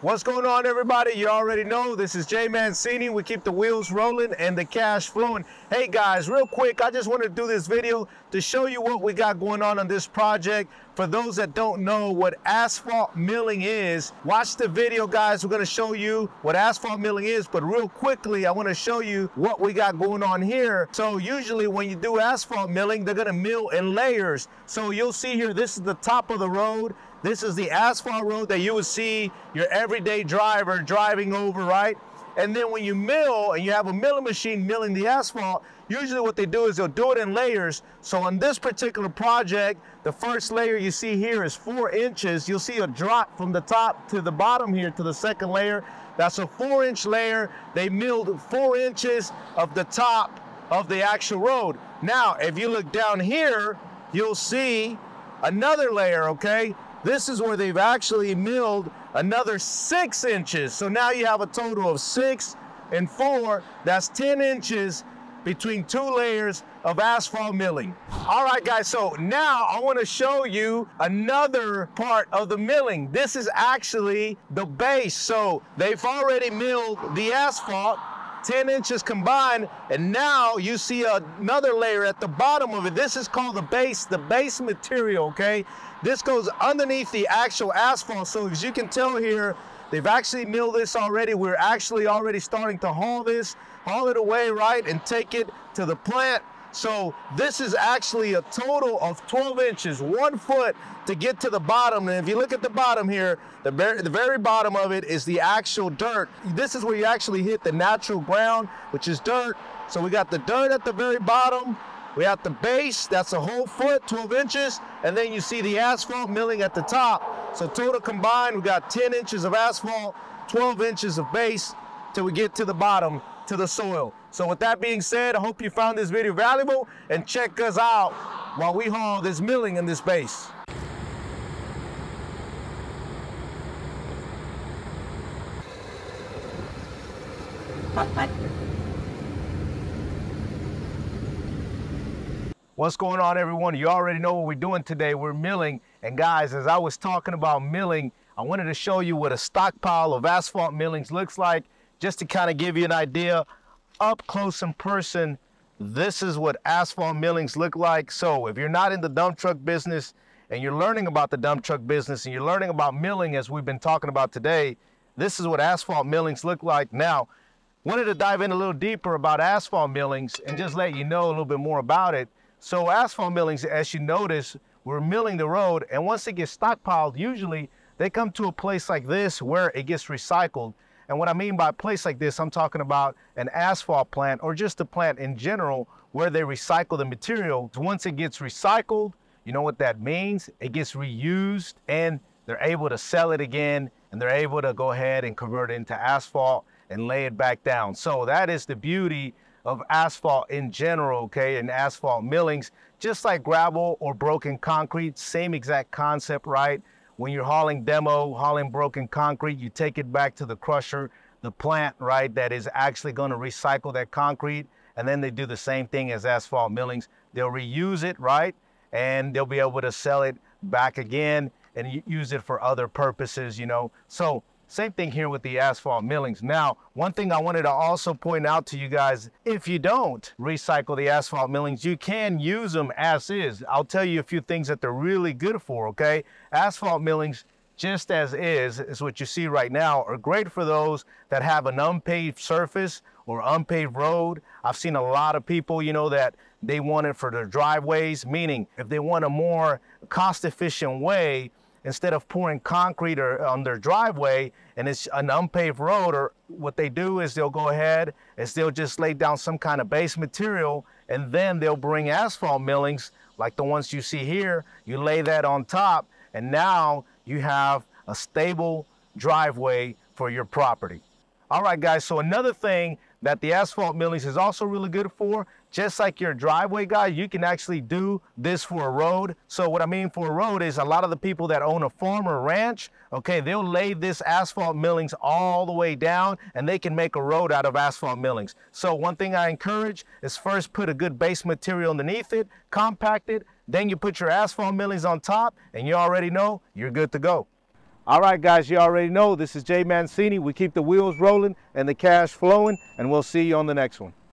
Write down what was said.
What's going on, everybody? You already know this is Jay Mancini. We keep the wheels rolling and the cash flowing. Hey guys, real quick, I just wanted to do this video to show you what we got going on on this project. For those that don't know what asphalt milling is, watch the video, guys. We're going to show you what asphalt milling is, but real quickly, I want to show you what we got going on here. So usually when you do asphalt milling, they're going to mill in layers. So you'll see here, this is the top of the road. This is the asphalt road that you would see your everyday driver driving over, right? And then when you mill and you have a milling machine milling the asphalt, usually what they do is they'll do it in layers. So on this particular project, the first layer you see here is four inches. You'll see a drop from the top to the bottom here to the second layer. That's a four inch layer. They milled four inches of the top of the actual road. Now, if you look down here, you'll see another layer, okay? This is where they've actually milled another six inches. So now you have a total of six and four. That's 10 inches between two layers of asphalt milling. All right, guys, so now I wanna show you another part of the milling. This is actually the base. So they've already milled the asphalt 10 inches combined, and now you see another layer at the bottom of it. This is called the base, the base material, okay? This goes underneath the actual asphalt. So as you can tell here, they've actually milled this already. We're actually already starting to haul this, haul it away, right, and take it to the plant. So this is actually a total of 12 inches, one foot to get to the bottom. And if you look at the bottom here, the very, the very bottom of it is the actual dirt. This is where you actually hit the natural ground, which is dirt. So we got the dirt at the very bottom. We have the base, that's a whole foot, 12 inches, and then you see the asphalt milling at the top. So total combined, we got 10 inches of asphalt, 12 inches of base till we get to the bottom, to the soil. So with that being said, I hope you found this video valuable and check us out while we haul this milling in this base. What's going on, everyone? You already know what we're doing today. We're milling. And guys, as I was talking about milling, I wanted to show you what a stockpile of asphalt millings looks like, just to kind of give you an idea up close in person. This is what asphalt millings look like. So if you're not in the dump truck business and you're learning about the dump truck business and you're learning about milling as we've been talking about today, this is what asphalt millings look like. Now, wanted to dive in a little deeper about asphalt millings and just let you know a little bit more about it. So asphalt millings, as you notice, we're milling the road, and once it gets stockpiled, usually they come to a place like this where it gets recycled. And what I mean by a place like this, I'm talking about an asphalt plant or just a plant in general where they recycle the material. Once it gets recycled, you know what that means? It gets reused and they're able to sell it again and they're able to go ahead and convert it into asphalt and lay it back down. So that is the beauty of asphalt in general, okay, and asphalt millings, just like gravel or broken concrete, same exact concept, right? When you're hauling demo, hauling broken concrete, you take it back to the crusher, the plant, right, that is actually going to recycle that concrete. And then they do the same thing as asphalt millings. They'll reuse it, right? And they'll be able to sell it back again and use it for other purposes, you know. So same thing here with the asphalt millings. Now, one thing I wanted to also point out to you guys, if you don't recycle the asphalt millings, you can use them as is. I'll tell you a few things that they're really good for, okay? Asphalt millings, just as is, is what you see right now, are great for those that have an unpaved surface or unpaved road. I've seen a lot of people, you know, that they want it for their driveways, meaning if they want a more cost efficient way instead of pouring concrete or on their driveway and it's an unpaved road or what they do is they'll go ahead and they'll just lay down some kind of base material and then they'll bring asphalt millings like the ones you see here. You lay that on top and now you have a stable driveway for your property. All right guys so another thing that the asphalt millings is also really good for just like your driveway guy, you can actually do this for a road. So what I mean for a road is a lot of the people that own a farm or ranch, okay, they'll lay this asphalt millings all the way down and they can make a road out of asphalt millings. So one thing I encourage is first put a good base material underneath it, compact it, then you put your asphalt millings on top and you already know you're good to go. All right, guys, you already know this is Jay Mancini. We keep the wheels rolling and the cash flowing, and we'll see you on the next one.